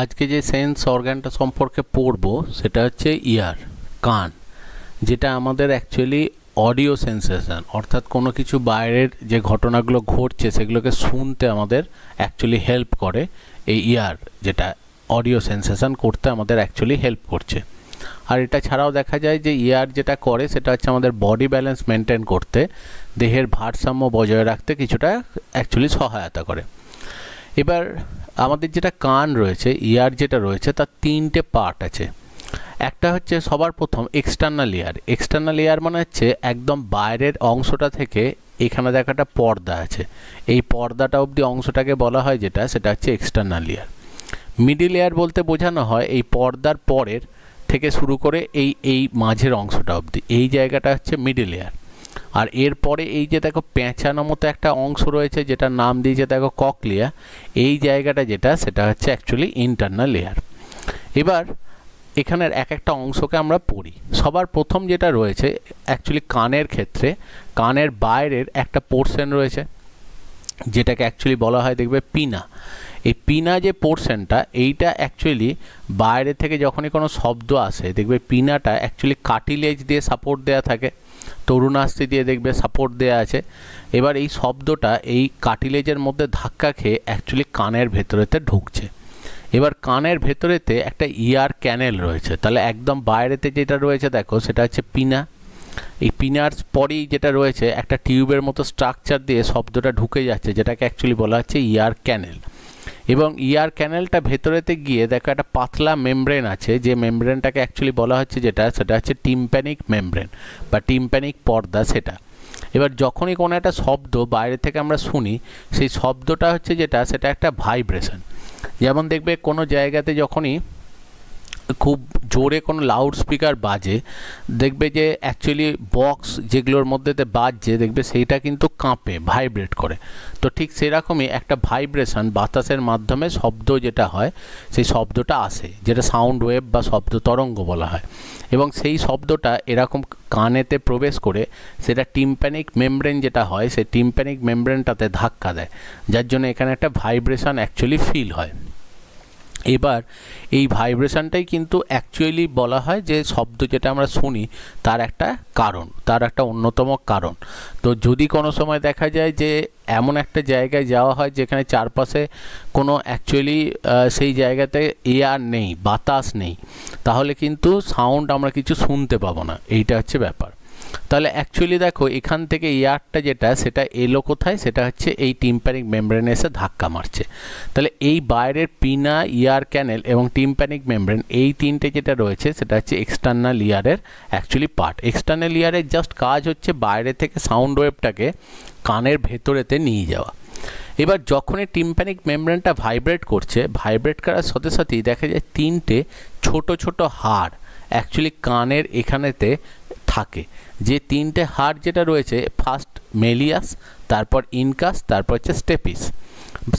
আজকে যে সেন্স অর্গ্যানটা সম্পর্কে পড়ব, সেটা হচ্ছে ইয়ার কান, যেটা আমাদের অ্যাকচুয়ালি অডিও সেন্সেশন অর্থাৎ কোনো কিছু বাইরের যে ঘটনাগুলো ঘটছে, সেগুলোকে শুনতে আমাদের অ্যাকচুয়ালি হেল্প করে। এই ইয়ার যেটা অডিও সেন্সেশন করতে আমাদের অ্যাকচুয়ালি হেল্প করছে। আর এটা ছাড়াও দেখা যায় যে ইয়ার যেটা করে, সেটা হচ্ছে আমাদের বডি ব্যালেন্স মেনটেন করতে, দেহের ভারসাম্য বজায় রাখতে কিছুটা অ্যাকচুয়ালি সহায়তা করে। এবার আমাদের যেটা কান রয়েছে ইয়ার যেটা রয়েছে, তার তিনটে পার্ট আছে। একটা হচ্ছে সবার প্রথম এক্সটার্নাল ইয়ার এক্সটার্নাল ইয়ার মানে হচ্ছে একদম বাইরের অংশটা থেকে এখানে দেখা একটা পর্দা আছে। এই পর্দাটা অবধি অংশটাকে বলা হয় যেটা, সেটা হচ্ছে এক্সটার্নাল ইয়ার মিডিল ইয়ার বলতে বোঝানো হয় এই পর্দার পরের থেকে শুরু করে এই এই মাঝের অংশটা অবধি। এই জায়গাটা হচ্ছে মিডিল ইয়ার আর এরপরে এই যে দেখো পেঁচানো মতো একটা অংশ রয়েছে যেটা নাম দিয়েছে দেখো ককলিয়া, এই জায়গাটা যেটা, সেটা হচ্ছে অ্যাকচুয়ালি ইন্টারনাল লেয়ার এবার এখানের এক একটা অংশকে আমরা পড়ি। সবার প্রথম যেটা রয়েছে অ্যাকচুয়ালি কানের ক্ষেত্রে, কানের বাইরের একটা পোর্শন রয়েছে, যেটাকে অ্যাকচুয়ালি বলা হয় দেখবে পিনা। এই পিনা যে পোর্শনটা এইটা অ্যাকচুয়ালি বাইরে থেকে যখনই কোনো শব্দ আসে, দেখবে পিনাটা অ্যাকচুয়ালি কাটিলেজ দিয়ে সাপোর্ট দেওয়া থাকে। তরুণাস্তি দিয়ে দেখবে সাপোর্ট দেওয়া আছে। এবার এই শব্দটা এই কাটিলেজের মধ্যে ধাক্কা খেয়ে অ্যাকচুয়ালি কানের ভেতরেতে ঢুকছে। এবার কানের ভেতরেতে একটা ইয়ার ক্যানেল রয়েছে। তাহলে একদম বাইরেতে যেটা রয়েছে, দেখো, সেটা হচ্ছে পিনা। এই পিনার পরেই যেটা রয়েছে, একটা টিউবের মতো স্ট্রাকচার দিয়ে শব্দটা ঢুকে যাচ্ছে, যেটাকে অ্যাকচুয়ালি বলা হচ্ছে ইয়ার ক্যানেল এবং ইয়ার ক্যানেলটা ভেতরেতে গিয়ে দেখো একটা পাতলা মেমব্রেন আছে, যে মেমব্রেনটাকে অ্যাকচুয়ালি বলা হচ্ছে যেটা, সেটা হচ্ছে টিম্প্যানিক মেমব্রেন বা টিম্প্যানিক পর্দা সেটা। এবার যখনই কোনো একটা শব্দ বাইরে থেকে আমরা শুনি, সেই শব্দটা হচ্ছে যেটা, সেটা একটা ভাইব্রেশন যেমন দেখবে কোনো জায়গাতে যখনই খুব জোরে কোনো লাউড স্পিকার বাজে, দেখবে যে অ্যাকচুয়ালি বক্স যেগুলোর মধ্যেতে বাজছে, দেখবে সেইটা কিন্তু কাঁপে ভাইব্রেট করে। তো ঠিক সেরকমই একটা ভাইব্রেশন বাতাসের মাধ্যমে শব্দ যেটা হয়, সেই শব্দটা আসে, যেটা সাউন্ড ওয়েভ বা শব্দ তরঙ্গ বলা হয়। এবং সেই শব্দটা এরকম কানেতে প্রবেশ করে, সেটা টিম্প্যানিক মেমব্রেন যেটা হয়, সেই টিম্প্যানিক মেমব্রেনটাতে ধাক্কা দেয়, যার জন্য এখানে একটা ভাইব্রেশন অ্যাকচুয়ালি ফিল হয়। এবার এই ভাইব্রেশনটাই কিন্তু অ্যাকচুয়ালি বলা হয় যে শব্দ যেটা আমরা শুনি, তার একটা কারণ, তার একটা অন্যতম কারণ। তো যদি কোনো সময় দেখা যায় যে এমন একটা জায়গায় যাওয়া হয় যেখানে চারপাশে কোনো অ্যাকচুয়ালি সেই জায়গাতে এয়ার নেই, বাতাস নেই, তাহলে কিন্তু সাউন্ড আমরা কিছু শুনতে পাবো না। এইটা হচ্ছে ব্যাপার। তাহলে অ্যাকচুয়ালি দেখো, এখান থেকে ইয়ারটা যেটা, সেটা এলো কোথায়? সেটা হচ্ছে এই টিম্প্যানিক মেমব্রেনে এসে ধাক্কা মারছে। তাহলে এই বাইরের পিনা ইয়ার ক্যানেল এবং টিম্প্যানিক মেমব্রেন এই তিনটে যেটা রয়েছে, সেটা হচ্ছে এক্সটার্নাল ইয়ারের অ্যাকচুয়ালি পার্ট এক্সটার্নাল ইয়ারের জাস্ট কাজ হচ্ছে বাইরে থেকে সাউন্ড ওয়েভটাকে কানের ভেতরেতে নিয়ে যাওয়া। এবার যখনই টিম্প্যানিক মেমব্রেনটা ভাইব্রেট করছে ভাইব্রেট করার সাথে সাথেই দেখা যায় তিনটে ছোট ছোট হাড় অ্যাকচুয়ালি কানের এখানেতে থাকে। যে তিনটে হাড় যেটা রয়েছে ফার্স্ট মেলিয়াস তারপর ইনকাস তারপর হচ্ছে স্টেপিস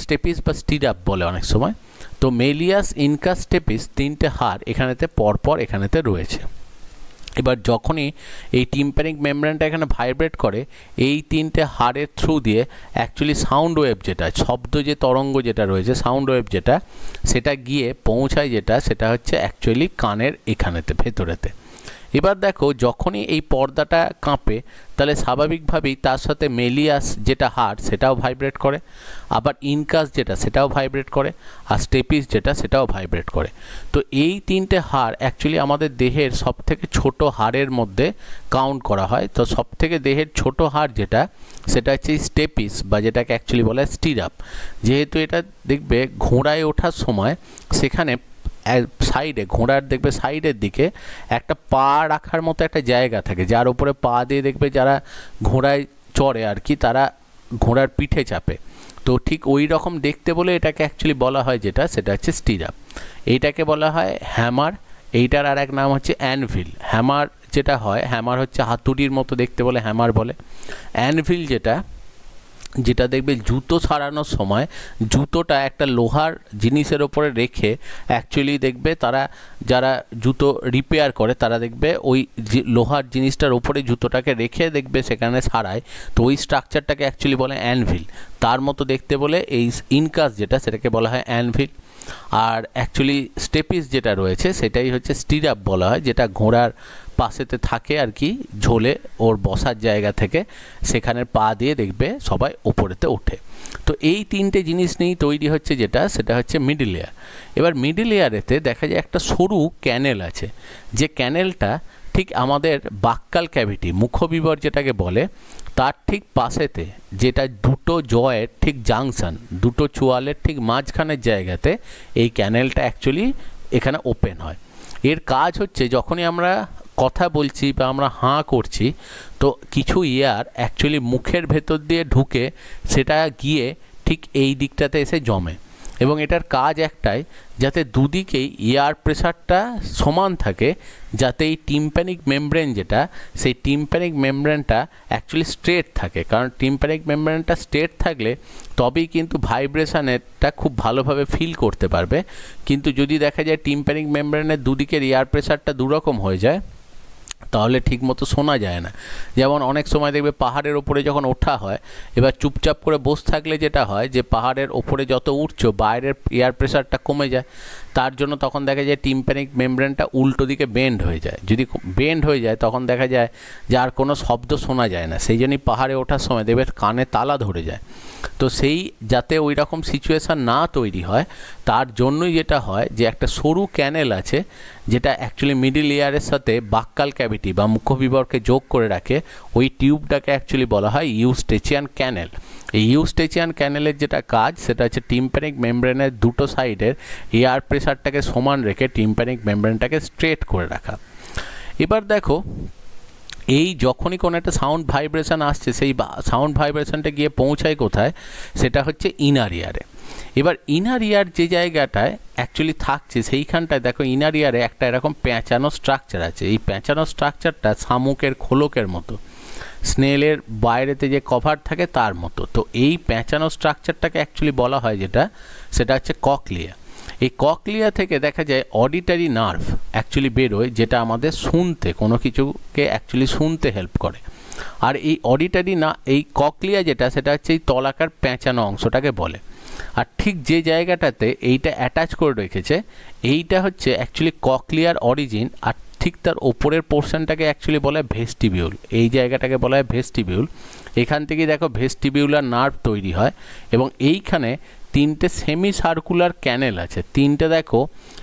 স্টেপিস বা স্টিরাপ বলে অনেক সময়। তো মেলিয়াস ইনকাস স্টেপিস তিনটে হাড় এখানেতে, পরপর এখানেতে রয়েছে। এবার যখনই এই টিম্প্যানিক মেমব্রেনটা এখানে ভাইব্রেট করে, এই তিনটে হাড়ের থ্রু দিয়ে অ্যাকচুয়ালি সাউন্ড ওয়েভ যেটা, শব্দ যে তরঙ্গ যেটা রয়েছে সাউন্ড ওয়েভ যেটা, সেটা গিয়ে পৌঁছায় যেটা, সেটা হচ্ছে অ্যাকচুয়ালি কানের এখানেতে, ভেতরেতে। এবার দেখো, যখনই এই পর্দাটা কাঁপে, তাহলে স্বাভাবিকভাবেই তার সাথে মেলিয়াস যেটা হার্ট সেটাও ভাইব্রেট করে। আবার ইনকাস যেটা, সেটাও ভাইব্রেট করে। আর স্টেপিস যেটা, সেটাও ভাইব্রেট করে। তো এই তিনটে হাড় অ্যাকচুয়ালি আমাদের দেহের সবথেকে ছোট হাড়ের মধ্যে কাউন্ট করা হয়। তো সবথেকে দেহের ছোট হাড় যেটা, সেটা হচ্ছে স্টেপিস, বা যেটাকে অ্যাকচুয়ালি বলা হয় স্টিরাপ যেহেতু এটা দেখবে ঘোড়ায় ওঠার সময়, সেখানে সাইডে, ঘোড়ার দেখবে সাইডের দিকে একটা পা রাখার মতো একটা জায়গা থাকে। যার উপরে পা দিয়ে দেখবে যারা ঘোড়ায় চড়ে আর কি, তারা ঘোড়ার পিঠে চাপে। তো ঠিক ওই রকম দেখতে বলে এটাকে অ্যাকচুয়ালি বলা হয় যেটা, সেটা হচ্ছে স্টিরাপ। এইটাকে বলা হয় হ্যামার। এইটার আর এক নাম হচ্ছে অ্যানভিল। হ্যামার যেটা হয়, হ্যামার হচ্ছে হাতুড়ির মতো দেখতে বলে হ্যামার বলে। অ্যানভিল যেটা যেটা দেখবে জুতো সারানোর সময় জুতোটা একটা লোহার জিনিসের ওপরে রেখে অ্যাকচুয়ালি দেখবে তারা যারা জুতো রিপেয়ার করে তারা দেখবে ওই লোহার জিনিসটার ওপরে জুতোটাকে রেখে দেখবে সেখানে সারায় তো ওই স্ট্রাকচারটাকে অ্যাকচুয়ালি বলে অ্যানভিল তার মতো দেখতে বলে এই ইনকাস যেটা সেটাকে বলা হয় অ্যানভিল আর অ্যাকচুয়ালি স্টেপিস যেটা রয়েছে সেটাই হচ্ছে স্টিরাপ বলা হয়, যেটা ঘোড়ার পাশেতে থাকে আর কি, ঝোলে ওর বসার জায়গা থেকে, সেখানের পা দিয়ে দেখবে সবাই ওপরেতে ওঠে। তো এই তিনটে জিনিস নিয়েই তৈরি হচ্ছে যেটা, সেটা হচ্ছে মিডিল এয়ার এবার মিডিল এয়ারেতে দেখা যায় একটা সরু ক্যানেল আছে, যে ক্যানেলটা ঠিক আমাদের বাক্কাল ক্যাভিটি মুখবিবর যেটাকে বলে, তার ঠিক পাশেতে, যেটা দুটো জয়ের ঠিক জাংশন দুটো চোয়ালের ঠিক মাঝখানের জায়গাতে, এই ক্যানেলটা অ্যাকচুয়ালি এখানে ওপেন হয়। এর কাজ হচ্ছে যখনই আমরা কথা বলছি বা আমরা হাঁ করছি, তো কিছু ইয়ার অ্যাকচুয়ালি মুখের ভেতর দিয়ে ঢুকে সেটা গিয়ে ঠিক এই দিকটাতে এসে জমে। এবং এটার কাজ একটাই যাতে দুদিকেই এয়ার প্রেশারটা সমান থাকে, যাতে এই টিম্প্যানিক মেমব্রেন যেটা, সেই টিম্প্যানিক মেমব্রেনটা অ্যাকচুয়ালি স্ট্রেট থাকে। কারণ টিম্প্যানিক মেমব্রেনটা স্ট্রেট থাকলে তবেই কিন্তু ভাইব্রেশানেরটা খুব ভালোভাবে ফিল করতে পারবে। কিন্তু যদি দেখা যায় টিম্প্যানিক মেমব্রেনের দুদিকের এয়ার প্রেশারটা দুরকম হয়ে যায় তাহলে ঠিকমতো শোনা যায় না। যেমন অনেক সময় দেখবে পাহাড়ের ওপরে যখন ওঠা হয়, এবার চুপচাপ করে বসে থাকলে যেটা হয় যে পাহাড়ের ওপরে যত উঠছো, বাইরের এয়ার প্রেশারটা কমে যায়। তার জন্য তখন দেখা যায় টিম্প্যানিক মেমব্রেনটা উল্টো দিকে বেন্ড হয়ে যায়। যদি বেন্ড হয়ে যায়, তখন দেখা যায় যে আর কোনো শব্দ শোনা যায় না। সেই জন্যই পাহাড়ে ওঠার সময় দেখবে কানে তালা ধরে যায়। তো সেই যাতে ওই রকম সিচুয়েশান না তৈরি হয়, তার জন্যই যেটা হয় যে একটা সরু ক্যানেল আছে, যেটা অ্যাকচুয়ালি মিডিল ইয়ারের সাথে বাক্কাল ক্যাভিটি বা মুখ্য মুখবিবরকে যোগ করে রাখে, ওই টিউবটাকে অ্যাকচুয়ালি বলা হয় ইউস্টেচিয়ান ক্যানেল ইউস্টেচিয়ান ক্যানেলের যেটা কাজ, সেটা হচ্ছে টিম্প্যানিক মেমব্রেনের দুটো সাইডের এয়ার প্রেশারটাকে সমান রেখে টিম্প্যানিক মেমব্রেনটাকে স্ট্রেট করে রাখা। এবার দেখো, এই যখনই কোনো একটা সাউন্ড ভাইব্রেশন আসছে, সেই সাউন্ড ভাইব্রেশনটা গিয়ে পৌঁছায় কোথায়? সেটা হচ্ছে ইনার ইয়ারে এবার ইনার ইয়ার যে জায়গাটায় অ্যাকচুয়ালি থাকছে, সেইখানটায় দেখো ইনার ইয়ারে একটা এরকম প্যাঁচানো স্ট্রাকচার আছে। এই প্যাঁচানো স্ট্রাকচারটা শামুকের খোলকের মতো। স্নেলের বাইরেতে যে কভার থাকে তার মতো। তো এই প্যাঁচানো স্ট্রাকচারটাকে অ্যাকচুয়ালি বলা হয় যেটা, সেটা হচ্ছে ককলিয়া এই ককলিয়া থেকে দেখা যায় অডিটারি নার্ভ অ্যাকচুয়ালি বেরোয়, যেটা আমাদের শুনতে, কোনো কিছুকে অ্যাকচুয়ালি শুনতে হেল্প করে। আর এই অডিটারি না, এই ককলিয়া যেটা, সেটা হচ্ছে এই তলাকার প্যাঁচানো অংশটাকে বলে। আর ঠিক যে জায়গাটাতে এইটা অ্যাটাচ করে রেখেছে, এইটা হচ্ছে অ্যাকচুয়ালি ককলিয়ার অরিজিন আর ঠিক তার ওপরের পোর্শনটাকে অ্যাকচুয়ালি বলা হয় ভেস্টিবিউল এই জায়গাটাকে বলা হয় ভেস্টিবিউল এখান থেকে দেখো ভেস্টিবিউলার নার্ভ তৈরি হয় এবং এইখানে তিনটে সেমি সার্কুলার ক্যানেল আছে। তিনটে দেখো,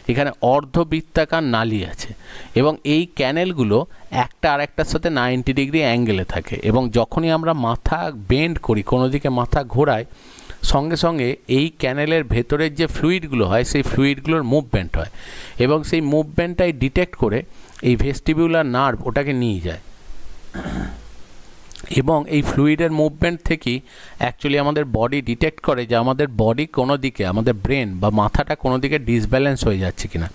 এখানে অর্ধবৃত্তাকার নালি আছে এবং এই ক্যানেলগুলো একটা আরেকটার সাথে নাইনটি ডিগ্রি অ্যাঙ্গেলে থাকে এবং যখনই আমরা মাথা বেন্ড করি, কোনো দিকে মাথা ঘোরাই, সঙ্গে সঙ্গে এই ক্যানেলের ভেতরের যে ফ্লুইডগুলো হয়, সেই ফ্লুইডগুলোর মুভমেন্ট হয় এবং সেই মুভমেন্টটাই ডিটেক্ট করে ভেস্টিবিউলার নার্ভ ওটাকে নিয়ে যায়। এবং এই ফ্লুইডের মুভমেন্ট থেকেই অ্যাকচুয়ালি আমাদের বডি ডিটেক্ট করে যে আমাদের বডি কোনো দিকে, আমাদের ব্রেন বা মাথাটা কোনো দিকে ডিসব্যালেন্স হয়ে যাচ্ছে কিনা।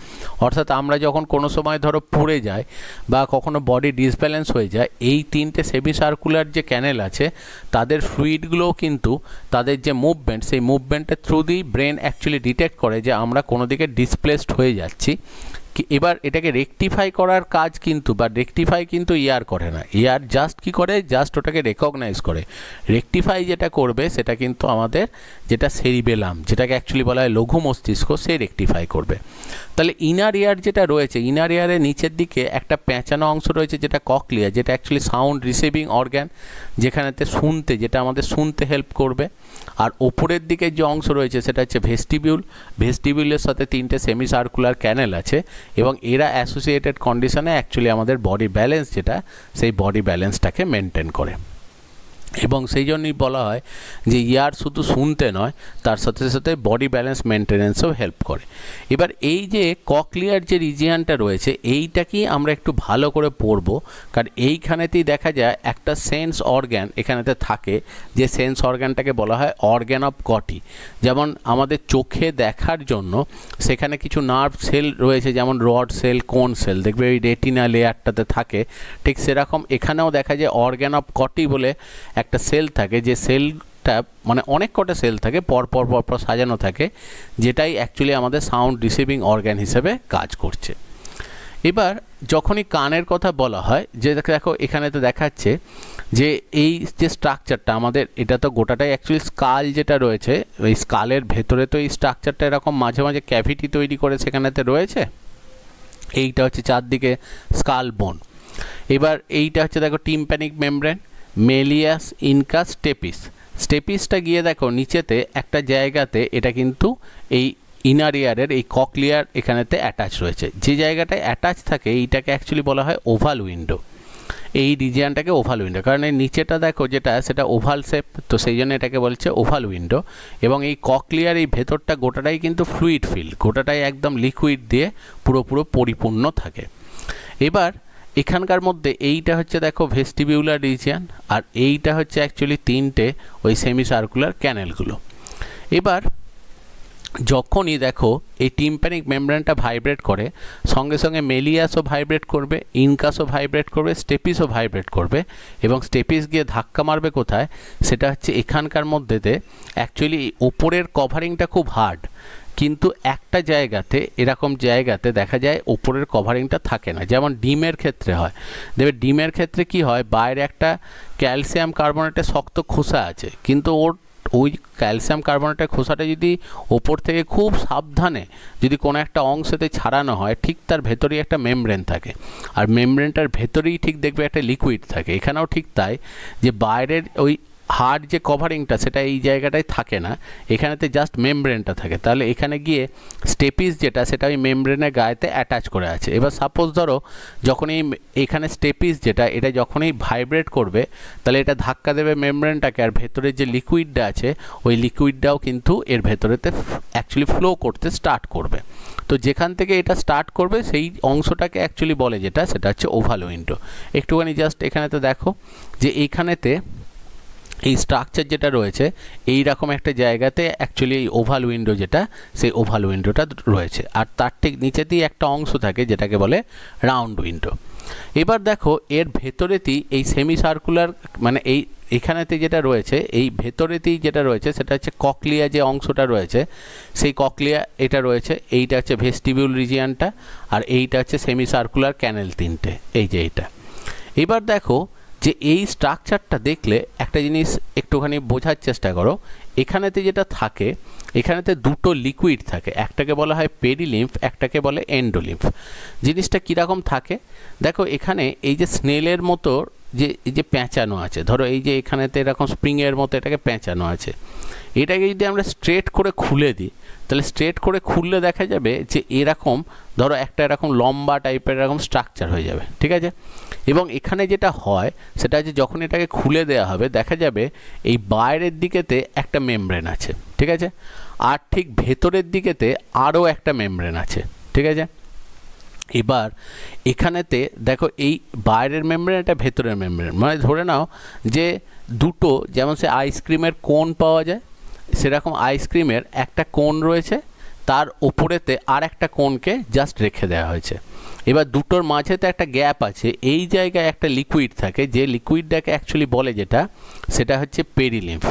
অর্থাৎ আমরা যখন কোনো সময় ধরো পুড়ে যাই বা কখনো বডি ডিসব্যালেন্স হয়ে যায়, এই তিনটে সেমি সার্কুলার যে ক্যানেল আছে, তাদের ফ্লুইডগুলোও কিন্তু তাদের যে মুভমেন্ট সেই মুভমেন্টের থ্রু দিয়েই ব্রেন অ্যাকচুয়ালি ডিটেক্ট করে যে আমরা কোনো দিকে ডিসপ্লেসড হয়ে যাচ্ছি। এবার এটাকে রেকটিফাই করার কাজ কিন্তু, বা রেকটিফাই কিন্তু ইয়ার করে না। ইয়ার জাস্ট কি করে? জাস্ট ওটাকে রেকগনাইজ করে। রেকটিফাই যেটা করবে, সেটা কিন্তু আমাদের যেটা সেরিবেলাম যেটাকে অ্যাকচুয়ালি বলা হয় লঘু মস্তিষ্ক, সে রেকটিফাই করবে। তাহলে ইনার ইয়ার যেটা রয়েছে ইনার ইয়ারের নিচের দিকে একটা প্যাঁচানো অংশ রয়েছে, যেটা ককলিয়া যেটা অ্যাকচুয়ালি সাউন্ড রিসিভিং অর্গ্যান যেখানেতে শুনতে, যেটা আমাদের শুনতে হেল্প করবে। আর ওপরের দিকে যে অংশ রয়েছে, সেটা হচ্ছে ভেস্টিবিউল ভেস্টিবিউলের সাথে তিনটে সেমি সার্কুলার ক্যানেল আছে। এবং এরা অ্যাসোসিয়েটেড কন্ডিশনে অ্যাকচুয়ালি আমাদের বডি ব্যালেন্স যেটা সেই বডি ব্যালেন্সটাকে মেনটেন করে। এবং সেই জন্যই বলা হয় যে ইয়ার শুধু শুনতে নয়, তার সাথে সাথে বডি ব্যালেন্স মেনটেন্যান্সও হেল্প করে। এবার এই যে ককলিয়ার যে রিজিয়ানটা রয়েছে, এইটাকেই আমরা একটু ভালো করে পড়ব, কারণ এইখানেতেই দেখা যায় একটা সেন্স অর্গ্যান এখানেতে থাকে, যে সেন্স অর্গ্যানটাকে বলা হয় অর্গ্যান অফ কটি যেমন আমাদের চোখে দেখার জন্য সেখানে কিছু নার্ভ সেল রয়েছে, যেমন রড সেল কোন সেল দেখবে ওই রেটিনা লেয়ারটাতে থাকে। ঠিক সেরকম এখানেও দেখা যায় অর্গ্যান অফ কটি বলে একটা সেল থাকে, যে সেলটা মানে অনেক কটা সেল থাকে, পর পর পর পর সাজানো থাকে, যেটাই অ্যাকচুয়ালি আমাদের সাউন্ড রিসিভিং অর্গ্যান হিসেবে কাজ করছে। এবার যখনই কানের কথা বলা হয়, যে দেখো এখানে তো দেখাচ্ছে যে এই যে স্ট্রাকচারটা আমাদের, এটা তো গোটাটাই অ্যাকচুয়ালি স্কাল যেটা রয়েছে ওই স্কালের ভেতরে তো এই স্ট্রাকচারটা এরকম মাঝে মাঝে ক্যাভিটি তৈরি করে সেখানেতে রয়েছে। এইটা হচ্ছে চারদিকে স্কাল বোন এবার এইটা হচ্ছে, দেখো tympanic membrane malleus incus stapes. স্টেপিসটা গিয়ে দেখো, নিচেতে একটা জায়গাতে এটা কিন্তু এই ইনার ইয়ারের এই ককলিয়ার এখানেতে অ্যাটাচ রয়েছে। যে জায়গাটায় অ্যাটাচ থাকে, এইটাকে অ্যাকচুয়ালি বলা হয় ওভাল উইন্ডো এই রিজিয়ানটাকে ওভাল উইন্ডো কারণ এই নিচেটা দেখো যেটা, সেটা ওভাল শেপ তো সেই জন্য এটাকে বলছে ওভাল উইন্ডো এবং এই ককলিয়ার এই ভেতরটা গোটাটাই কিন্তু ফ্লুইড ফিল গোটাটাই একদম লিকুইড দিয়ে পুরো পুরো পরিপূর্ণ থাকে। এবার এখানকার মধ্যে এইটা হচ্ছে দেখো ভেস্টিবিউলার রিজিয়ান আর এইটা হচ্ছে অ্যাকচুয়ালি তিনটে ওই সেমি সার্কুলার ক্যানেলগুলো এবার যখনই দেখো এই টিম্প্যানিক মেমব্রেনটা ভাইব্রেট করে, সঙ্গে সঙ্গে মেলিয়াসও ভাইব্রেট করবে, ইনকাসও ভাইব্রেট করবে স্টেপিসও ভাইব্রেট করবে এবং স্টেপিস গিয়ে ধাক্কা মারবে কোথায়? সেটা হচ্ছে এখানকার মধ্যেতে অ্যাকচুয়ালি ওপরের কভারিংটা খুব হার্ড কিন্তু একটা জায়গাতে, এরকম জায়গাতে দেখা যায় ওপরের কভারিংটা থাকে না। যেমন ডিমের ক্ষেত্রে হয়। দেখবে ডিমের ক্ষেত্রে কি হয়? বাইরে একটা ক্যালসিয়াম কার্বনেটের শক্ত খোসা আছে। কিন্তু ওর, ওই ক্যালসিয়াম কার্বনেটের খোসাটা যদি ওপর থেকে খুব সাবধানে যদি কোনো একটা অংশতে ছাড়ানো হয়, ঠিক তার ভেতরেই একটা মেমব্রেন থাকে। আর মেমব্রেনটার ভেতরেই ঠিক দেখবে একটা লিকুইড থাকে। এখানেও ঠিক তাই যে বাইরের ওই হার্ড যে কভারিংটা সেটা এই জায়গাটায় থাকে না, এখানেতে জাস্ট মেমব্রেনটা থাকে। তাহলে এখানে গিয়ে স্টেপিস যেটা, সেটা ওই মেমব্রেনের গায়েতে অ্যাটাচ করে আছে। এবার সাপোজ ধরো, যখন এই এখানে স্টেপিস যেটা, এটা যখনই ভাইব্রেট করবে, তাহলে এটা ধাক্কা দেবে মেমব্রেনটাকে আর ভেতরে যে লিকুইডটা আছে, ওই লিকুইডটাও কিন্তু এর ভেতরেতে অ্যাকচুয়ালি ফ্লো করতে স্টার্ট করবে। তো যেখান থেকে এটা স্টার্ট করবে, সেই অংশটাকে অ্যাকচুয়ালি বলে যেটা, সেটা হচ্ছে ওভাল উইন্ডো। একটুখানি জাস্ট এখানেতে দেখো, যে এইখানেতে এই স্ট্রাকচার যেটা রয়েছে, এই রকম একটা জায়গাতে অ্যাকচুয়ালি এই ওভাল উইন্ডো যেটা, সেই ওভাল উইন্ডোটা রয়েছে। আর তার ঠিক নিচেতেই একটা অংশ থাকে, যেটাকে বলে রাউন্ড উইন্ডো এবার দেখো, এর ভেতরেতেই এই সেমি সার্কুলার মানে এই, এখানেতে যেটা রয়েছে, এই ভেতরেতেই যেটা রয়েছে, সেটা হচ্ছে ককলিয়া যে অংশটা রয়েছে, সেই ককলিয়া এটা রয়েছে, এইটা হচ্ছে ভেস্টিবিউল রিজিয়ানটা আর এইটা হচ্ছে সেমি সার্কুলার ক্যানেল তিনটে, এই যে এইটা। এবার দেখো যে এই স্ট্রাকচারটা দেখলে একটা জিনিস একটুখানি বোঝার চেষ্টা করো। এখানেতে যেটা থাকে, এখানেতে দুটো লিকুইড থাকে। একটাকে বলা হয় পেরিলিম্ফ একটাকে বলে এন্ডোলিম্ফ জিনিসটা কীরকম থাকে? দেখো, এখানে এই যে স্নেলের মতো যে, এই যে প্যাঁচানো আছে, ধরো এই যে এখানেতে এরকম স্প্রিংয়ের মতো এটাকে প্যাঁচানো আছে। এটাকে যদি আমরা স্ট্রেট করে খুলে দিই তাহলে স্ট্রেট করে খুললে দেখা যাবে যে এরকম, ধরো একটা এরকম লম্বা টাইপের এরকম স্ট্রাকচার হয়ে যাবে, ঠিক আছে? এবং এখানে যেটা হয়, সেটা হচ্ছে যখন এটাকে খুলে দেওয়া হবে, দেখা যাবে এই বাইরের দিকেতে একটা মেমব্রেন আছে, ঠিক আছে? আর ঠিক ভেতরের দিকেতে আরও একটা মেমব্রেন আছে, ঠিক আছে? এবার এখানেতে দেখো এই বাইরের মেমব্রেন এটা ভেতরের মেমব্রেন মানে ধরে নাও যে দুটো, যেমন সে আইসক্রিমের কোন পাওয়া যায় সেরকম আইসক্রিমের একটা কোন রয়েছে, তার ওপরেতে আর একটা কোনকে জাস্ট রেখে দেওয়া হয়েছে। এবার দুটোর মাঝেতে একটা গ্যাপ আছে, এই জায়গায় একটা লিকুইড থাকে, যে লিকুইডটাকে অ্যাকচুয়ালি বলে যেটা, সেটা হচ্ছে পেরিলিম্ফ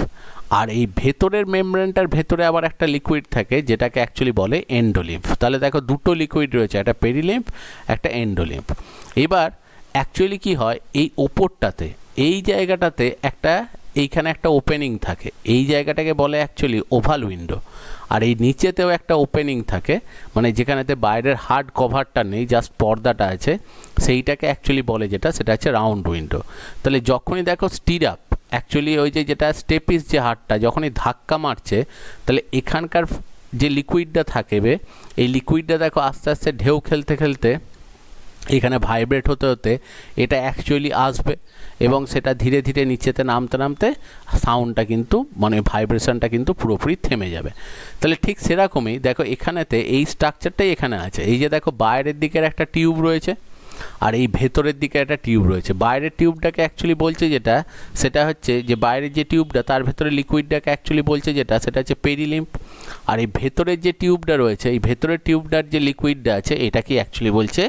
আর এই ভেতরের মেমব্রেনটার ভেতরে আবার একটা লিকুইড থাকে, যেটাকে অ্যাকচুয়ালি বলে এন্ডোলিম্ফ তাহলে দেখো দুটো লিকুইড রয়েছে, একটা পেরিলিম্ফ একটা এন্ডোলিম্ফ এবার অ্যাকচুয়ালি কি হয়, এই ওপরটাতে, এই জায়গাটাতে একটা এইখানে একটা ওপেনিং থাকে। এই জায়গাটাকে বলে অ্যাকচুয়ালি ওভাল উইন্ডো আর এই নিচেতেও একটা ওপেনিং থাকে মানে যেখানেতে বাইরের হার্ড কভারটা নেই জাস্ট পর্দাটা আছে, সেইটাকে অ্যাকচুয়ালি বলে যেটা, সেটা হচ্ছে রাউন্ড উইন্ডো তাহলে যখনই দেখো স্টির আপ অ্যাকচুয়ালি ওই যে যেটা স্টেপিস যে হাড়টা যখনই ধাক্কা মারছে, তাহলে এখানকার যে লিকুইডটা থাকবে, এই লিকুইডটা দেখো আস্তে আস্তে ঢেউ খেলতে খেলতে এখানে ভাইব্রেট হতে হতে এটা অ্যাকচুয়ালি আসবে এবং সেটা ধীরে ধীরে নিচেতে নামতে নামতে সাউন্ডটা কিন্তু মানে ভাইব্রেশনটা কিন্তু পুরোপুরি থেমে যাবে। তাহলে ঠিক সেরকমই দেখো এখানেতে এই স্ট্রাকচারটাই এখানে আছে। এই যে দেখো বাইরের দিকের একটা টিউব রয়েছে আর এই ভেতরের দিকে একটা টিউব রয়েছে। বাইরের টিউবটাকে অ্যাকচুয়ালি বলছে যেটা, সেটা হচ্ছে যে বাইরের যে টিউবটা তার ভেতরে লিকুইডটাকে অ্যাকচুয়ালি বলছে যেটা, সেটা হচ্ছে পেরিলিম্প আর এই ভেতরের যে টিউবটা রয়েছে, এই ভেতরের টিউবটার যে লিকুইডটা আছে এটাকে অ্যাকচুয়ালি বলছে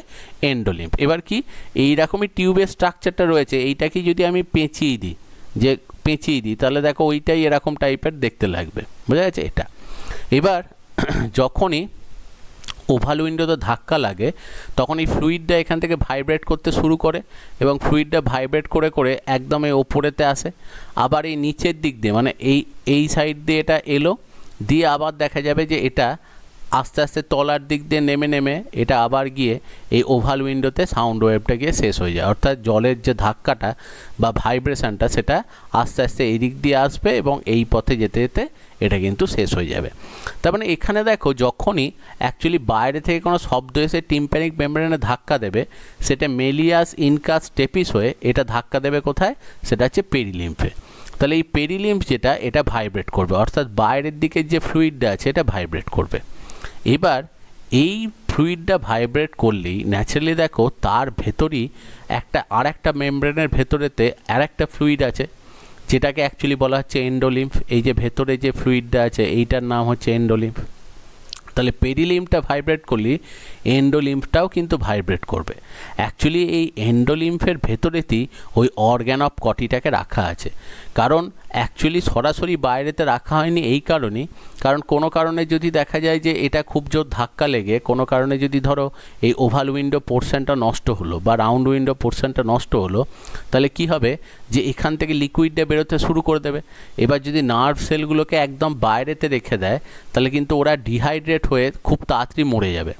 এন্ডোলিম্প এবার কি এই রকমই টিউবের স্ট্রাকচারটা রয়েছে, এইটাকে যদি আমি পেঁচিয়ে দিই, যে পেঁচিয়ে দিই, তাহলে দেখো ওইটাই এরকম টাইপের দেখতে লাগবে। বোঝা গেছে এটা? এবার যখনই ওভাল উইন্ডোতে ধাক্কা লাগে, তখন এই ফ্লুইডটা এখান থেকে ভাইব্রেট করতে শুরু করে এবং ফ্লুইডটা ভাইব্রেট করে করে একদম এই ওপরেতে আসে। আবার এই নিচের দিক দিয়ে মানে এই এই সাইড দিয়ে এটা এলো দিয়ে আবার দেখা যাবে যে এটা আস্তে আস্তে তলার দিক দিয়ে নেমে নেমে এটা আবার গিয়ে এই ওভাল উইন্ডোতে সাউন্ড ওয়েভটা গিয়ে শেষ হয়ে যায়। অর্থাৎ জলের যে ধাক্কাটা বা ভাইব্রেশনটা সেটা আস্তে আস্তে এই দিক দিয়ে আসবে এবং এই পথে যেতে যেতে এটা কিন্তু শেষ হয়ে যাবে। তার মানে এখানে দেখো যখনই অ্যাকচুয়ালি বাইরে থেকে কোনো শব্দ এসে টিম্প্যানিক মেমব্রেনে ধাক্কা দেবে, সেটা মেলিয়াস ইনকাস টেপিস হয়ে এটা ধাক্কা দেবে কোথায়? সেটা হচ্ছে পেরিলিম্ফে। তাহলে এই পেরিলিম্ফ যেটা, এটা ভাইব্রেট করবে। অর্থাৎ বাইরের দিকের যে ফ্লুইডটা আছে, এটা ভাইব্রেট করবে। এবার এই ফ্লুইডটা ভাইব্রেট করলেই ন্যাচারালি দেখো, তার ভেতরই একটা আর একটা মেমব্রেনের ভেতরেতে আর একটা ফ্লুইড আছে, যেটাকে অ্যাকচুয়ালি বলা হচ্ছে এন্ডোলিম্ফ এই যে ভেতরে যে ফ্লুইডটা আছে, এইটার নাম হচ্ছে এন্ডোলিম্ফ তাহলে পেরিলিম্ফটা ভাইব্রেট করলে এন্ডোলিম্ফটাও কিন্তু ভাইব্রেট করবে। অ্যাকচুয়ালি এই এন্ডোলিম্ফের ভেতরেতেই ওই অর্গ্যান অফ কটিটাকে রাখা আছে। কারণ অ্যাকচুয়ালি সরাসরি বাইরেতে রাখা হয়নি এই কারণেই কারণ কোনো কারণে যদি দেখা যায় যে এটা খুব জোর ধাক্কা লেগে, কোনো কারণে যদি ধরো এই ওভাল উইন্ডো পোর্শনটা নষ্ট হলো বা রাউন্ড উইন্ডো পোর্শনটা নষ্ট হলো, তাহলে কি হবে? যে এখান থেকে লিকুইডটা বেরোতে শুরু করে দেবে। এবার যদি নার্ভ সেলগুলোকে একদম বাইরেতে রেখে দেয়, তাহলে কিন্তু ওরা ডিহাইড্রেট হয়ে খুব তাড়াতাড়ি মরে যাবে।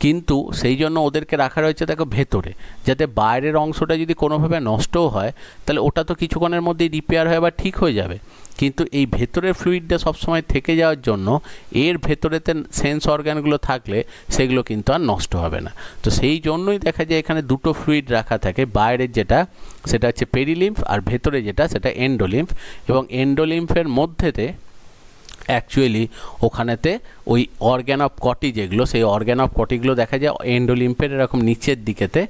কিন্তু সেই জন্য ওদেরকে রাখা রয়েছে দেখো ভেতরে। যাতে বাইরের অংশটা যদি কোনোভাবে নষ্টও হয়, তাহলে ওটা তো কিছুক্ষণের মধ্যেই রিপেয়ার হয়ে বা ঠিক হয়ে যাবে। কিন্তু এই ভেতরের ফ্লুইডটা সবসময় থেকে যাওয়ার জন্য এর ভেতরেতে সেন্স অর্গানগুলো থাকলে সেগুলো কিন্তু আর নষ্ট হবে না। তো সেই জন্যই দেখা যায় এখানে দুটো ফ্লুইড রাখা থাকে। বাইরের যেটা, সেটা হচ্ছে পেরিলিম্ফ আর ভেতরে যেটা, সেটা এন্ডোলিম্ফ এবং এন্ডোলিম্ফের মধ্যেতে অ্যাকচুয়ালি ওখানেতে ওই অর্গ্যান অফ কটি যেগুলো, সেই অর্গ্যান অফ কটিগুলো দেখা যায় এন্ডোলিম্পের এরকম নিচের দিকেতে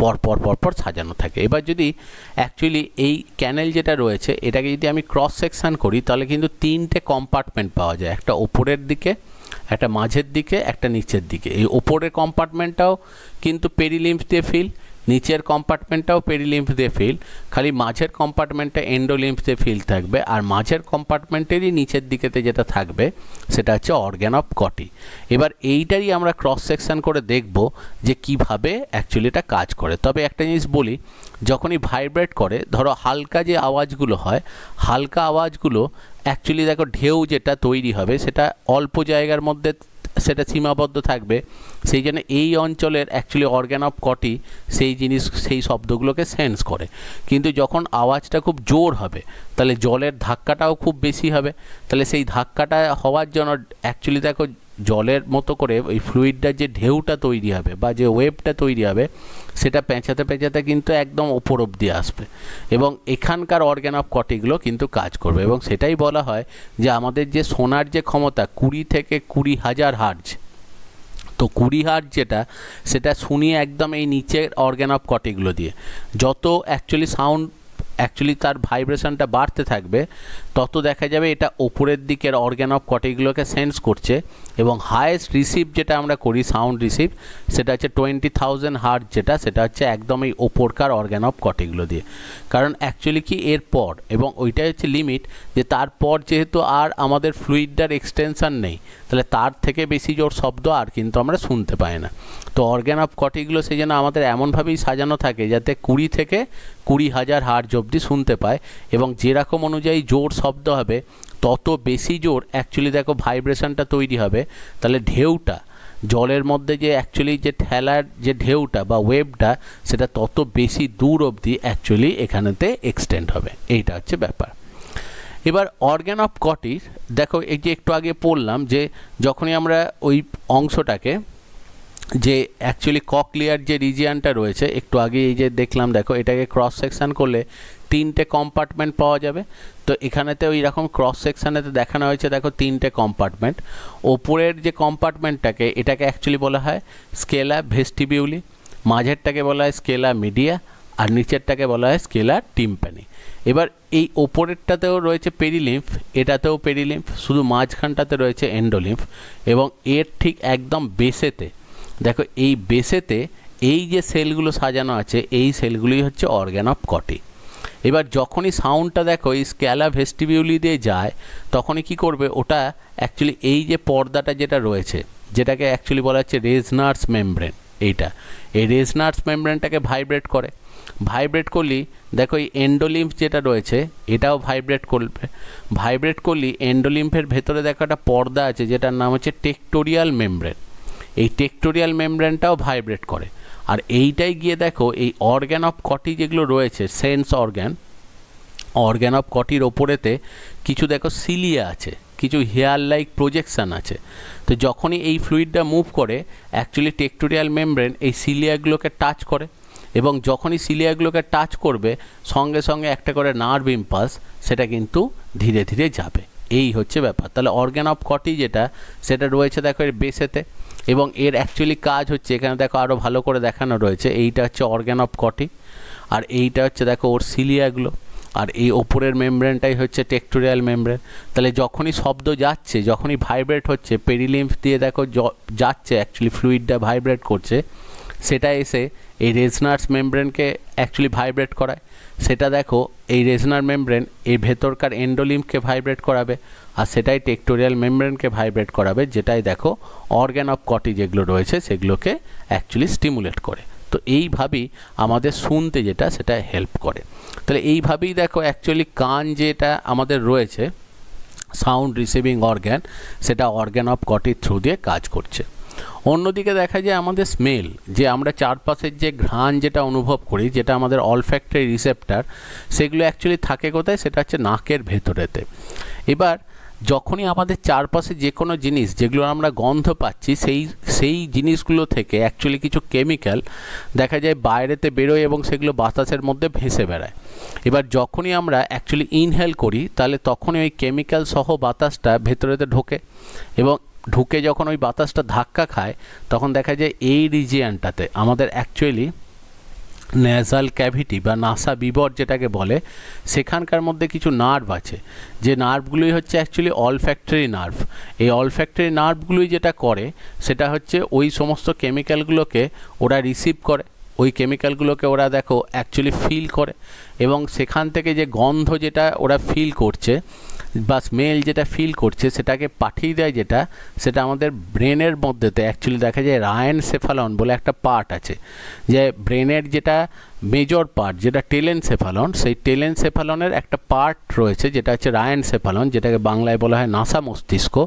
পর পর পর পর সাজানো থাকে। এবার যদি অ্যাকচুয়ালি এই ক্যানেল যেটা রয়েছে, এটাকে যদি আমি ক্রস সেকশান করি, তাহলে কিন্তু তিনটে কম্পার্টমেন্ট পাওয়া যায়। একটা ওপরের দিকে, একটা মাঝের দিকে, একটা নিচের দিকে। এই ওপরের কম্পার্টমেন্টটাও কিন্তু পেরিলিম্পস দিয়ে ফিল নিচের কম্পার্টমেন্টটাও পেরিলিম্ফ দিয়ে ফিল খালি মাঝের কম্পার্টমেন্টটা এন্ডোলিম্ফ দিয়ে ফিল থাকবে, আর মাঝের কম্পার্টমেন্টেরই নিচের দিকেতে যেটা থাকবে, সেটা হচ্ছে অর্গ্যান অফ কটি এবার এইটারই আমরা ক্রস সেকশন করে দেখব যে কীভাবে অ্যাকচুয়ালি এটা কাজ করে। তবে একটা জিনিস বলি, যখনই ভাইব্রেট করে, ধরো হালকা যে আওয়াজগুলো হয়, হালকা আওয়াজগুলো অ্যাকচুয়ালি দেখো ঢেউ যেটা তৈরি হবে, সেটা অল্প জায়গার মধ্যে সেটা সীমাবদ্ধ থাকবে। সেই জন্য এই অঞ্চলের অ্যাকচুয়ালি অর্গ্যান অফ কটি সেই জিনিস, সেই শব্দগুলোকে সেন্স করে। কিন্তু যখন আওয়াজটা খুব জোর হবে, তাহলে জলের ধাক্কাটাও খুব বেশি হবে। তাহলে সেই ধাক্কাটা হওয়ার জন্য অ্যাকচুয়ালি দেখো জলের মতো করে ওই ফ্লুইডটার যে ঢেউটা তৈরি হবে বা যে ওয়েভটা তৈরি হবে, সেটা পেঁচাতে পেঁচাতে কিন্তু একদম ওপর অবধি আসবে এবং এখানকার অর্গ্যান অফ কটিগুলো কিন্তু কাজ করবে এবং সেটাই বলা হয় যে আমাদের যে সোনার যে ক্ষমতা কুড়ি থেকে কুড়ি হাজার হার্জ তো কুড়ি হার্জ যেটা, সেটা শুনিয়ে একদম এই নিচের অর্গ্যান অফ কটিগুলো দিয়ে। যত অ্যাকচুয়ালি সাউন্ড অ্যাকচুয়ালি তার ভাইব্রেশনটা বাড়তে থাকবে, তত দেখা যাবে এটা ওপরের দিকের অর্গ্যান অফ কটিগুলোকে সেন্স করছে এবং হায়েস্ট রিসিভ যেটা আমরা করি সাউন্ড রিসিভ সেটা হচ্ছে টোয়েন্টি থাউজেন্ড হার্ট যেটা, সেটা হচ্ছে একদম এই ওপরকার অর্গ্যান অফ কটিগুলো দিয়ে। কারণ অ্যাকচুয়ালি কি এরপর এবং ওইটাই হচ্ছে লিমিট যে তারপর যেহেতু আর আমাদের ফ্লুইডটার এক্সটেনশান নেই, তাহলে তার থেকে বেশি জোর শব্দ আর কিন্তু আমরা শুনতে পাই না। তো অর্গ্যান অফ কটিগুলো সেই জন্য আমাদের এমনভাবেই সাজানো থাকে, যাতে কুড়ি থেকে কুড়ি হাজার হার্জ অবধি শুনতে পায় এবং যেরকম অনুযায়ী জোর শব্দ হবে, তত বেশি জোর অ্যাকচুয়ালি দেখো ভাইব্রেশনটা তৈরি হবে। তাহলে ঢেউটা, জলের মধ্যে যে অ্যাকচুয়ালি যে ঠেলার যে ঢেউটা বা ওয়েভটা সেটা তত বেশি দূর অবধি অ্যাকচুয়ালি এখানেতে এক্সটেন্ড হবে। এইটা হচ্ছে ব্যাপার। এবার অর্গ্যান অফ কটির দেখো এই যে একটু আগে পড়লাম যে যখনই আমরা ওই অংশটাকে যে অ্যাকচুয়ালি ককলিয়ার যে রিজিয়ানটা রয়েছে, একটু আগে এই যে দেখলাম, দেখো, এটাকে ক্রস সেকশান করলে তিনটে কম্পার্টমেন্ট পাওয়া যাবে। তো এখানেতে ওই রকম ক্রস সেকশানেতে দেখানো হয়েছে, দেখো, তিনটে কম্পার্টমেন্ট ওপরের যে কম্পার্টমেন্টটাকে এটাকে অ্যাকচুয়ালি বলা হয় স্কেলা ভেস্টিবিউলি মাঝেরটাকে বলা হয় স্কেলা মিডিয়া আর নিচেরটাকে বলা হয় স্কেলা টিম্প্যানি এবার এই ওপরেরটাতেও রয়েছে পেরিলিম্ফ এটাতেও পেরিলিম্ফ শুধু মাঝখানটাতে রয়েছে এন্ডোলিম্ফ এবং এর ঠিক একদম বেসেতে দেখো, এই বেসেতে এই যে সেলগুলো সাজানো আছে, এই সেলগুলোই হচ্ছে অর্গ্যান অফ কটি। এবার যখনই সাউন্ডটা দেখো, এই স্ক্যালা ভেস্টিবিউলি দিয়ে যায়, তখনই কি করবে, ওটা অ্যাকচুয়ালি এই যে পর্দাটা যেটা রয়েছে, যেটাকে অ্যাকচুয়ালি বলা হচ্ছে রেজনার্স মেমব্রেন, এইটা। এই রেজনার্স মেমব্রেনটাকে ভাইব্রেট করে। ভাইব্রেট করলি, দেখো, এই এন্ডোলিম্ফ যেটা রয়েছে, এটাও ভাইব্রেট করবে। ভাইব্রেট করলি এন্ডোলিম্ফের ভেতরে দেখো একটা পর্দা আছে, যেটার নাম হচ্ছে টেকটোরিয়াল মেমব্রেন। এই টেকটোরিয়াল মেমব্রেনটাও ভাইব্রেট করে। আর এইটাই গিয়ে দেখো, এই অর্গ্যান অফ কটি যেগুলো রয়েছে, সেন্স অর্গ্যান অর্গ্যান অফ কটির ওপরেতে কিছু দেখো সিলিয়া আছে, কিছু হেয়ার লাইক প্রজেকশান আছে। তো যখনই এই ফ্লুইডটা মুভ করে, অ্যাকচুয়ালি টেকটোরিয়াল মেমব্রেন এই সিলিয়াগুলোকে টাচ করে এবং যখনই সিলিয়াগুলোকে টাচ করবে, সঙ্গে সঙ্গে একটা করে নার্ভ ইম্পালস সেটা কিন্তু ধীরে ধীরে যাবে। এই হচ্ছে ব্যাপার। তাহলে অর্গ্যান অফ কটি যেটা, সেটা রয়েছে দেখো এর বেসেতে এবং এর অ্যাকচুয়ালি কাজ হচ্ছে, এখানে দেখো আরও ভালো করে দেখানো রয়েছে, এইটা হচ্ছে অর্গ্যান অফ কটি আর এইটা হচ্ছে দেখো ওর সিলিয়াগুলো আর এই ওপরের মেমব্রেনটাই হচ্ছে টেকটোরিয়াল মেমব্রেন তাহলে যখনই শব্দ যাচ্ছে, যখনই ভাইব্রেট হচ্ছে পেরিলিম্ফ দিয়ে দেখো যাচ্ছে অ্যাকচুয়ালি ফ্লুইডটা ভাইব্রেট করছে, সেটা এসে এই রেজনার্স মেমব্রেনকে অ্যাকচুয়ালি ভাইব্রেট করায়, সেটা দেখো এই রেজনার মেমব্রেন এই ভেতরকার এন্ডোলিমকে ভাইব্রেট করাবে আর সেটাই টেকটোরিয়াল মেমব্রেনকে ভাইব্রেট করাবে, যেটাই দেখো অর্গ্যান অফ কটি যেগুলো রয়েছে সেগুলোকে অ্যাকচুয়ালি স্টিমুলেট করে। তো এইভাবেই আমাদের শুনতে যেটা সেটা হেল্প করে। তাহলে এইভাবেই দেখো অ্যাকচুয়ালি কান যেটা আমাদের রয়েছে সাউন্ড রিসিভিং অর্গ্যান সেটা অর্গ্যান অফ কটির থ্রু দিয়ে কাজ করছে। অন্যদিকে দেখা যায় আমাদের স্মেল যে আমরা চারপাশের যে ঘ্রাণ যেটা অনুভব করি, যেটা আমাদের অলফ্যাক্টরি রিসেপ্টার সেগুলো অ্যাকচুয়ালি থাকে কোথায়? সেটা হচ্ছে নাকের ভেতরেতে। এবার, যখনই আমাদের চারপাশে যে কোনো জিনিস যেগুলো আমরা গন্ধ পাচ্ছি, সেই সেই জিনিসগুলো থেকে অ্যাকচুয়ালি কিছু কেমিক্যাল দেখা যায় বাইরেতে বেরোয় এবং সেগুলো বাতাসের মধ্যে ভেসে বেড়ায়। এবার যখনই আমরা অ্যাকচুয়ালি ইনহেল করি, তাহলে তখনই ওই কেমিক্যাল সহ বাতাসটা ভেতরেতে ঢোকে এবং ঢুকে যখন ওই বাতাসটা ধাক্কা খায়, তখন দেখা যায় এই রিজিয়ানটাতে আমাদের অ্যাকচুয়ালি ন্যাজাল ক্যাভিটি বা নাসা বিবর যেটাকে বলে, সেখানকার মধ্যে কিছু নার্ভ আছে। যে নার্ভগুলোই হচ্ছে অ্যাকচুয়ালি অল ফ্যাক্টরি নার্ভ এই অলফ্যাক্টরি নার্ভগুলোই যেটা করে, সেটা হচ্ছে ওই সমস্ত কেমিক্যালগুলোকে ওরা রিসিভ করে। ওই কেমিক্যালগুলোকে ওরা দেখো অ্যাকচুয়ালি ফিল করে। এবং সেখান থেকে যে গন্ধ যেটা ওরা ফিল করছে বা স্মেল যেটা ফিল করছে, সেটাকে পাঠিয়ে দেয় যেটা, সেটা আমাদের ব্রেনের মধ্যেতে অ্যাকচুয়ালি দেখা যায় রায়ন সেফালন বলে একটা পার্ট আছে। যে ব্রেনের যেটা মেজর পার্ট যেটা টেলেন সেফালন সেই টেলেন সেফালনের একটা পার্ট রয়েছে, যেটা হচ্ছে রায়ন সেফালন যেটাকে বাংলায় বলা হয় নাসা মস্তিষ্ক।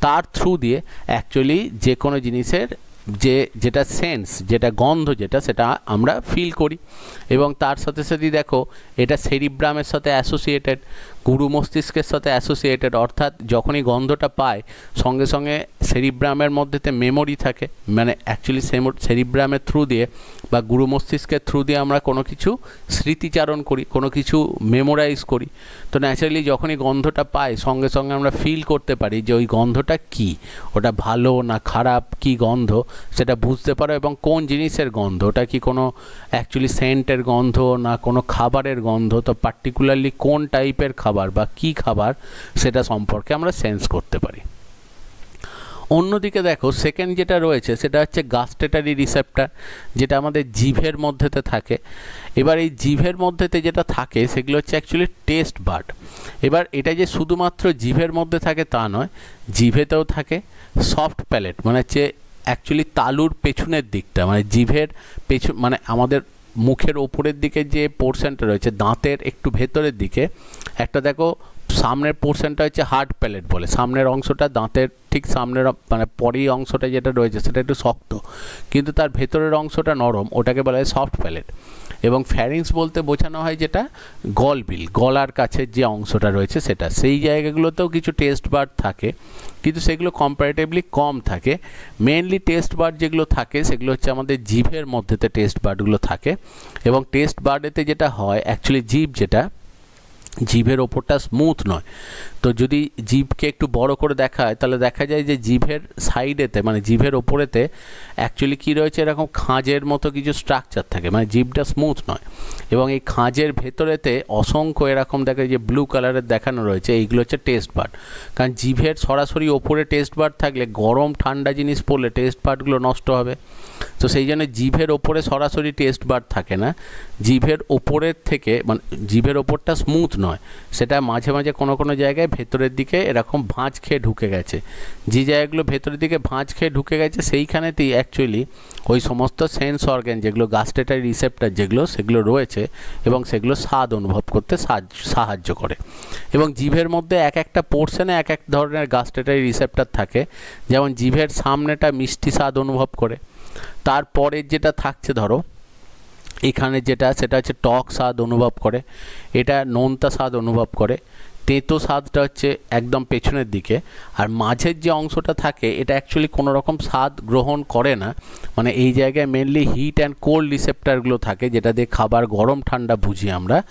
তার থ্রু দিয়ে অ্যাকচুয়ালি যে কোনো জিনিসের যে, যেটা সেন্স যেটা গন্ধ যেটা, সেটা আমরা ফিল করি। এবং তার সাথে সাথে দেখো, এটা সেরিব্রামের সাথে অ্যাসোসিয়েটেড গুরু মস্তিষ্কের সাথে অ্যাসোসিয়েটেড অর্থাৎ যখনই গন্ধটা পায়, সঙ্গে সঙ্গে সেরিব্রামের মধ্যেতে মেমোরি থাকে মানে অ্যাকচুয়ালি সেরিব্রামের থ্রু দিয়ে বা গুরু মস্তিষ্কের থ্রু দিয়ে আমরা কোনো কিছু স্মৃতিচারণ করি, কোনো কিছু মেমোরাইজ করি। তো ন্যাচারালি যখনই গন্ধটা পাই সঙ্গে সঙ্গে আমরা ফিল করতে পারি যে ওই গন্ধটা কি, ওটা ভালো না খারাপ, কি গন্ধ, সেটা বুঝতে পারো এবং কোন জিনিসের গন্ধ, ওটা কি কোনো অ্যাকচুয়ালি সেন্টের গন্ধ না কোনো খাবারের গন্ধ, তো পার্টিকুলারলি কোন টাইপের খাবার বা কি খাবার সেটা সম্পর্কে আমরা সেন্স করতে পারি। অন্যদিকে দেখো সেকেন্ড যেটা রয়েছে, সেটা হচ্ছে গাস্টেটারি রিসেপ্টার যেটা আমাদের জিভের মধ্যেতে থাকে। এবার এই জিভের মধ্যেতে যেটা থাকে, সেগুলো হচ্ছে অ্যাকচুয়ালি টেস্ট বার্ড এবার এটা যে শুধুমাত্র জিভের মধ্যে থাকে তা নয়, জিভেতেও থাকে সফট প্যালেট মানে হচ্ছে অ্যাকচুয়ালি তালুর পেছনের দিকটা মানে জিভের পেছন মানে আমাদের মুখের ওপরের দিকে যে পোর্শনটা রয়েছে দাঁতের একটু ভেতরের দিকে একটা দেখো সামনের পোর্শনটা হচ্ছে হার্ড প্যালেট বলে। সামনের অংশটা দাঁতের ঠিক সামনের মানে পরেই অংশটা যেটা রয়েছে সেটা একটু শক্ত। কিন্তু তার ভেতরের অংশটা নরম, ওটাকে বলা হয় সফট প্যালেট এবং ফ্যারিংস বলতে বোঝানো হয় যেটা গলবিল গলার কাছের যে অংশটা রয়েছে সেটা। সেই জায়গাগুলোতেও কিছু টেস্ট বার থাকে, কিন্তু সেগুলো কম্পারেটিভলি কম থাকে। মেনলি টেস্ট বার্ড যেগুলো থাকে, সেগুলো হচ্ছে আমাদের জিভের মধ্যেতে টেস্ট বার্ডগুলো থাকে। এবং টেস্ট বার্ডেতে যেটা হয় অ্যাকচুয়ালি জিভ যেটা জিভের ওপরটা স্মুথ নয়। তো যদি জিভকে একটু বড় করে দেখা হয় তাহলে দেখা যায় যে জিভের সাইডেতে মানে জিভের ওপরেতে অ্যাকচুয়ালি কী রয়েছে, এরকম খাঁজের মতো কিছু স্ট্রাকচার থাকে মানে জিভটা স্মুথ নয়। এবং এই খাঁজের ভেতরেতে অসংখ্য এরকম দেখা যে ব্লু কালারের দেখানো রয়েছে, এইগুলো হচ্ছে টেস্ট বার্ড কারণ জিভের সরাসরি ওপরে টেস্ট বার্ড থাকলে গরম ঠান্ডা জিনিস পড়লে টেস্ট বার্ডগুলো নষ্ট হবে। তো সেই জন্য জিভের ওপরে সরাসরি টেস্ট বার থাকে না। জিভের ওপরের থেকে মানে জিভের ওপরটা স্মুথ নয়, সেটা মাঝে মাঝে কোনো কোনো জায়গায় ভেতরের দিকে এরকম ভাঁজ খেয়ে ঢুকে গেছে। যে জায়গাগুলো ভেতরের দিকে ভাঁজ খেয়ে ঢুকে গেছে, সেইখানেতেই অ্যাকচুয়ালি ওই সমস্ত সেন্স অর্গ্যান যেগুলো গাস্টেটারি রিসেপ্টার যেগুলো, সেগুলো রয়েছে এবং সেগুলো স্বাদ অনুভব করতে সাহায্য করে। এবং জিভের মধ্যে এক একটা পোর্শনে এক এক ধরনের গাস্টেটারি রিসেপ্টার থাকে। যেমন জিভের সামনেটা মিষ্টি স্বাদ অনুভব করে তারপরের যেটা থাকছে ধরো, এখানে যেটা, সেটা হচ্ছে টক স্বাদ অনুভব করে, এটা নোনতা স্বাদ অনুভব করে তেঁতো স্বাদটা হচ্ছে একদম পেছনের দিকে। আর মাঝের যে অংশটা থাকে, এটা অ্যাকচুয়ালি কোনো রকম স্বাদ গ্রহণ করে না। মানে এই জায়গায় মেনলি হিট অ্যান্ড কোল্ড রিসেপ্টারগুলো থাকে, যেটা দিয়ে খাবার গরম ঠান্ডা বুঝি আমরা।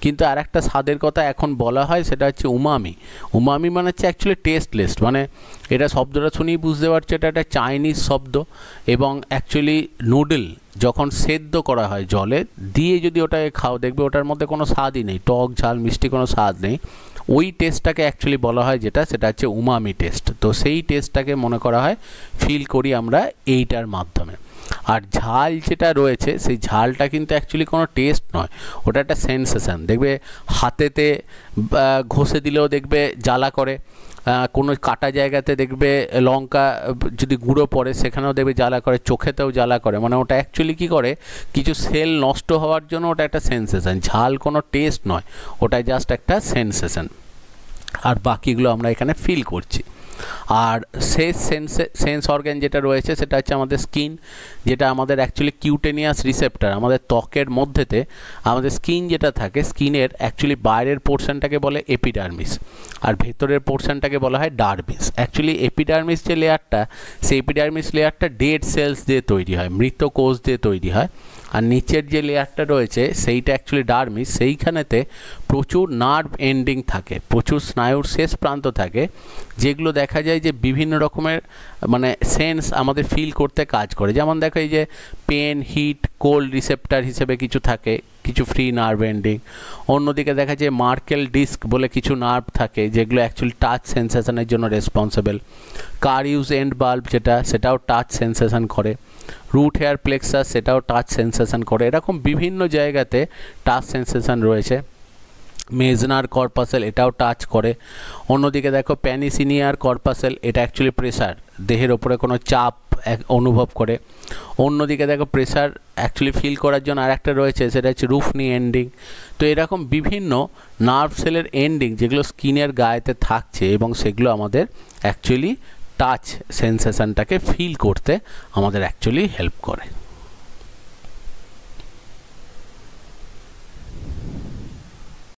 কিন্তু আর একটা স্বাদের কথা এখন বলা হয়, সেটা হচ্ছে উমামি। উমামি মানে হচ্ছে অ্যাকচুয়ালি টেস্টলেস মানে এটা শব্দটা শুনেই বুঝতে পারছ, এটা একটা চাইনিজ শব্দ। এবং অ্যাকচুয়ালি নুডল যখন সেদ্ধ করা হয় জলে, দিয়ে যদি ওটাকে খাও, দেখবে ওটার মধ্যে কোনো স্বাদই নেই, টক, ঝাল, মিষ্টি কোনো স্বাদ নেই। ওই টেস্টটাকে অ্যাকচুয়ালি বলা হয় যেটা, সেটা হচ্ছে উমামি টেস্ট তো সেই টেস্টটাকে মনে করা হয় ফিল করি আমরা এইটার মাধ্যমে। আর ঝাল যেটা রয়েছে, সেই ঝালটা কিন্তু অ্যাকচুয়ালি কোনো টেস্ট নয়। ওটা একটা সেন্সেশন দেখবে হাতেতে ঘষে দিলেও দেখবে জ্বালা করে। কোনো কাটা জায়গাতে দেখবে লঙ্কা যদি গুঁড়ো পড়ে, সেখানেও দেখবে জ্বালা করে, চোখেতেও জ্বালা করে। মানে ওটা অ্যাকচুয়ালি কী করে? কিছু সেল নষ্ট হওয়ার জন্য ওটা একটা সেন্সেশন ঝাল কোনো টেস্ট নয়। ওটা জাস্ট একটা সেন্সেশন আর বাকিগুলো আমরা এখানে ফিল করছি। আর শেষ সেন্সে সেন্স অর্গ্যান যেটা রয়েছে, সেটা হচ্ছে আমাদের স্কিন যেটা আমাদের অ্যাকচুয়ালি কিউটেনিয়াস রিসেপ্টার আমাদের ত্বকের মধ্যেতে আমাদের স্কিন যেটা থাকে স্কিনের অ্যাকচুয়ালি বাইরের পোর্শনটাকে বলে এপিডার্মিস আর ভেতরের পোর্শনটাকে বলা হয় ডার্মিস অ্যাকচুয়ালি এপিডার্মিস যে লেয়ারটা সেই এপিডার্মিস লেয়ারটা ডেড সেলস দিয়ে তৈরি হয়, মৃত কোষ দিয়ে তৈরি হয়। আর নিচের যে লেয়ারটা রয়েছে, সেইটা অ্যাকচুয়ালি ডার্মিস সেইখানেতে প্রচুর নার্ভ এন্ডিং থাকে, প্রচুর স্নায়ুর শেষ প্রান্ত থাকে, যেগুলো দেখা যায় যে বিভিন্ন রকমের মানে সেন্স আমাদের ফিল করতে কাজ করে। যেমন দেখো এই যে পেন হিট কোল্ড রিসেপ্টার হিসেবে কিছু থাকে, কিছু ফ্রি নার্ভ এন্ডিং অন্যদিকে দেখা যায় মার্কেল ডিস্ক বলে কিছু নার্ভ থাকে, যেগুলো অ্যাকচুয়ালি টাচ সেন্সেশনের জন্য responsible Krause end bulb যেটা, সেটাও টাচ সেন্সেশন করে। রুট হেয়ার প্লেক্সাস সেটাও টাচ সেন্সেশন করে। এরকম বিভিন্ন জায়গাতে টাচ সেন্সেশন রয়েছে। মেজনার কর্পাসেল এটাও টাচ করে। অন্যদিকে দেখো প্যানিসিনিয়ার কর্পাসেল এটা অ্যাকচুয়ালি প্রেশার দেহের ওপরে কোনো চাপ অনুভব করে। অন্যদিকে দেখো প্রেশার অ্যাকচুয়ালি ফিল করার জন্য আরেকটা রয়েছে, সেটা হচ্ছে রুফনি এন্ডিং তো এরকম বিভিন্ন নার্ভ সেলের এন্ডিং যেগুলো স্কিনের গায়েতে থাকছে এবং সেগুলো আমাদের অ্যাকচুয়ালি টাচ সেন্সেশনটাকে ফিল করতে আমাদের অ্যাকচুয়ালি হেল্প করে।